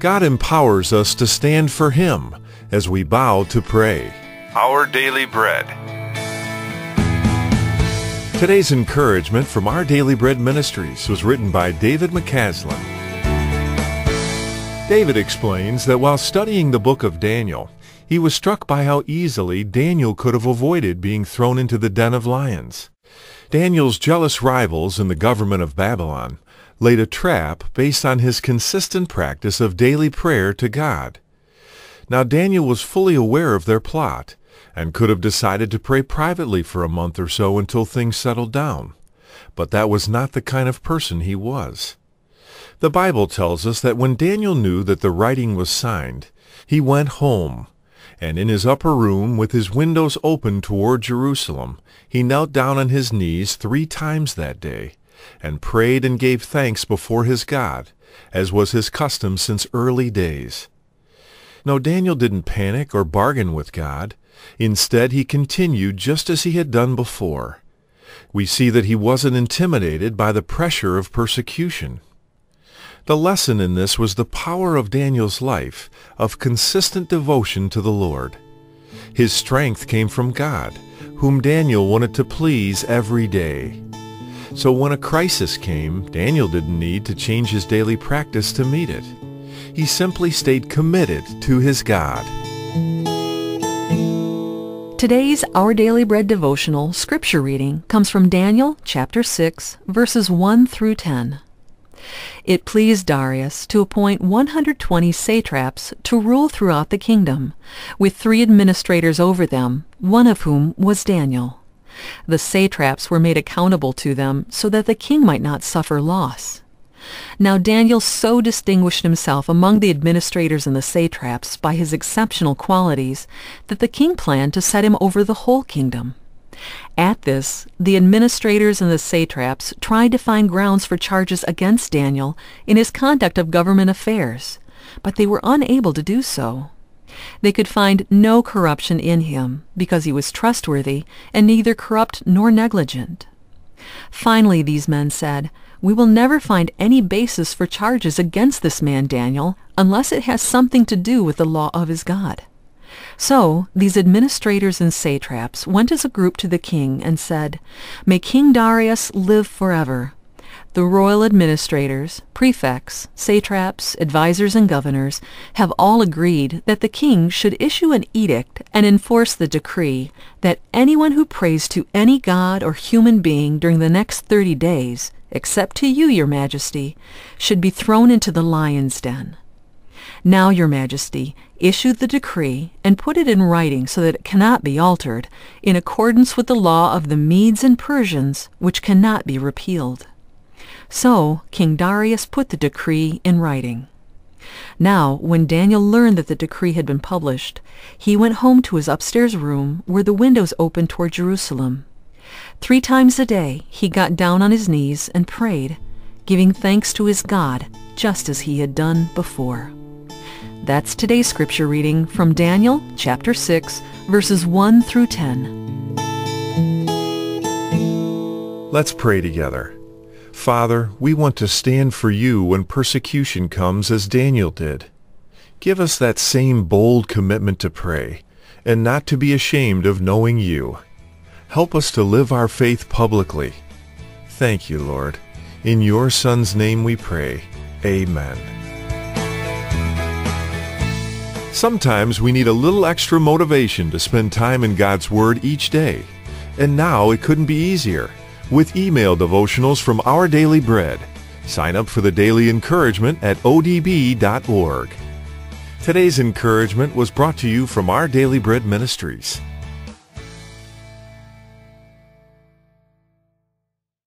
God empowers us to stand for Him as we bow to pray. Our Daily Bread. Today's encouragement from Our Daily Bread Ministries was written by David McCasland. David explains that while studying the book of Daniel, he was struck by how easily Daniel could have avoided being thrown into the den of lions. Daniel's jealous rivals in the government of Babylon laid a trap based on his consistent practice of daily prayer to God. Now Daniel was fully aware of their plot and could have decided to pray privately for a month or so until things settled down. But that was not the kind of person he was. The Bible tells us that when Daniel knew that the writing was signed, he went home, and in his upper room with his windows open toward Jerusalem, he knelt down on his knees three times that day, and prayed and gave thanks before his God, as was his custom since early days. No, Daniel didn't panic or bargain with God. Instead, he continued just as he had done before. We see that he wasn't intimidated by the pressure of persecution. The lesson in this was the power of Daniel's life of consistent devotion to the Lord. His strength came from God, whom Daniel wanted to please every day. So when a crisis came, Daniel didn't need to change his daily practice to meet it. He simply stayed committed to his God. Today's Our Daily Bread devotional scripture reading comes from Daniel chapter 6, verses 1 through 10. It pleased Darius to appoint 120 satraps to rule throughout the kingdom, with three administrators over them, one of whom was Daniel. The satraps were made accountable to them so that the king might not suffer loss. Now Daniel so distinguished himself among the administrators and the satraps by his exceptional qualities that the king planned to set him over the whole kingdom. At this, the administrators and the satraps tried to find grounds for charges against Daniel in his conduct of government affairs, but they were unable to do so. They could find no corruption in him, because he was trustworthy and neither corrupt nor negligent. Finally these men said, We will never find any basis for charges against this man Daniel unless it has something to do with the law of his God. So these administrators and satraps went as a group to the king and said, May King Darius live forever. The royal administrators, prefects, satraps, advisers, and governors have all agreed that the king should issue an edict and enforce the decree that anyone who prays to any god or human being during the next thirty days, except to you, your majesty, should be thrown into the lion's den. Now, your majesty, issue the decree and put it in writing so that it cannot be altered, in accordance with the law of the Medes and Persians, which cannot be repealed. So King Darius put the decree in writing. Now, when Daniel learned that the decree had been published, he went home to his upstairs room where the windows opened toward Jerusalem. Three times a day he got down on his knees and prayed, giving thanks to his God, just as he had done before. That's today's scripture reading from Daniel chapter 6, verses 1 through 10. Let's pray together. Father, we want to stand for you when persecution comes as Daniel did. Give us that same bold commitment to pray and not to be ashamed of knowing you. Help us to live our faith publicly. Thank you, Lord. In your Son's name we pray. Amen. Sometimes we need a little extra motivation to spend time in God's Word each day. And now it couldn't be easier with email devotionals from Our Daily Bread. Sign up for the daily encouragement at odb.org. Today's encouragement was brought to you from Our Daily Bread Ministries.